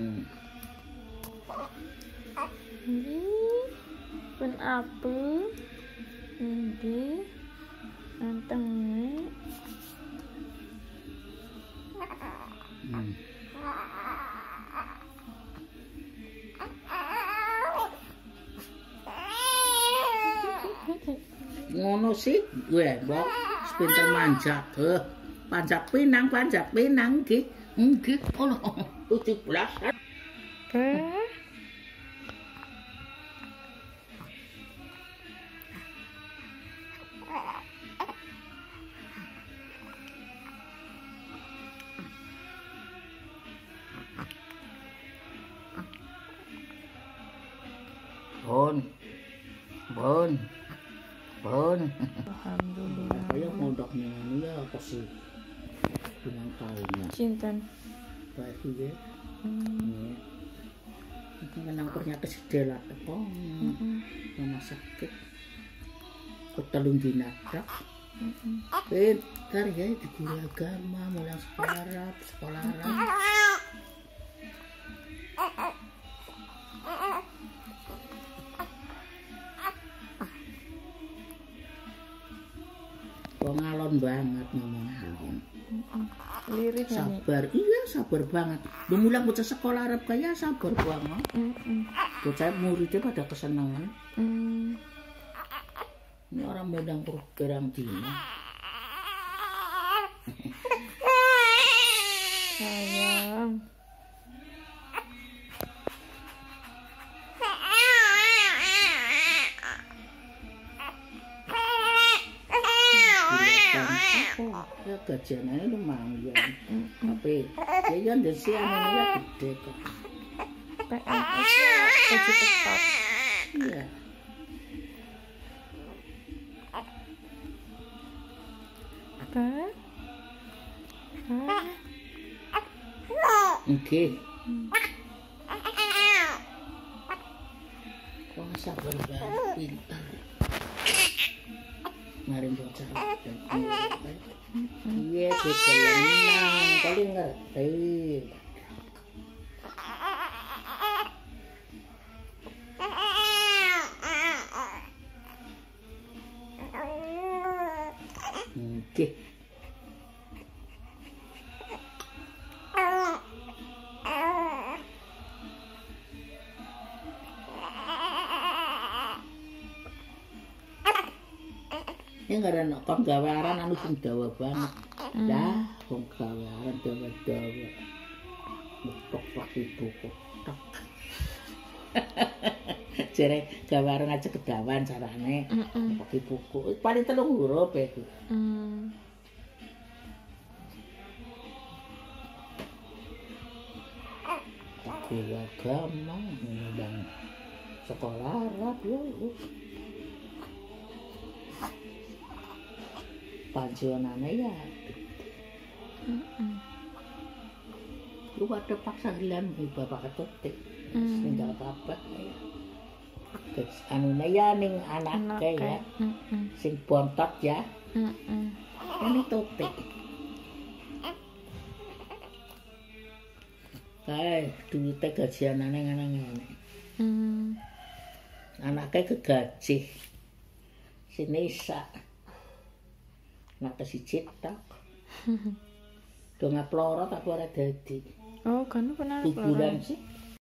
Ini pun apel ini nanteng ngono sih gue bok sepintar manjak eh. Manjak pinang manjak pinang gih enggih oh 17. Be. Bon. Bon. Bon. Alhamdulillah. Kaya mondok ngono ya apa sih? Bilang Baik ya. Hmm. Menang ternyata sedih lah apa? Rumah sakit. Ketelung dinadak? Mm-mm. pintar ya di guru agama mulai sekolah Arab sekolah Arab banget ngomong. Mm-mm. Lirik ya? Sabar, iya sabar banget. Dimulai bocah sekolah Arab kaya sabar banget. Mm-mm. Bocah muridnya pada kesenangan. Mm. Ini orang modang program dina. Bulan ya gajiannya lumayan. Tapi dia kan desi anaknya gede kok. PNS gaji tetap. Iya. Be. Oke. Kok sabar banget pintar. Oke. Okay. ini karena penggawaran anu sing jawa banget. Dah hmm. penggawaran jawa jawa mutok pasti buku jere gawaran aja kedawan carane. Pasti buku paling telung huruf ya itu hmm. Keluarga mah, sekolah rap ya, Pensiunannya ya. Lu ada paksa gelam di bapak ketutik. Mm. Tinggal apa ya. Terus anune ya ning anake ya. Mm-mm. Sing bontot ya. Mm-mm. Ini tutik. Kae duwite gajianane ngene-ngene. Mm. anaknya kegaji sini isa anak siji tok do ngaploro tak ora dadi. Oh, kan pernah kuburan sih